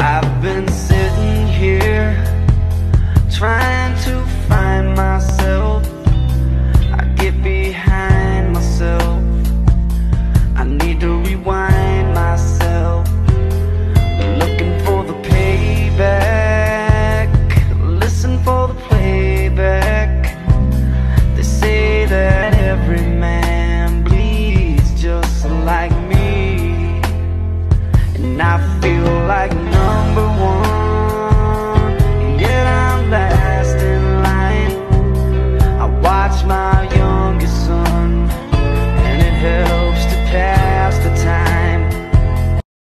I've been I feel like number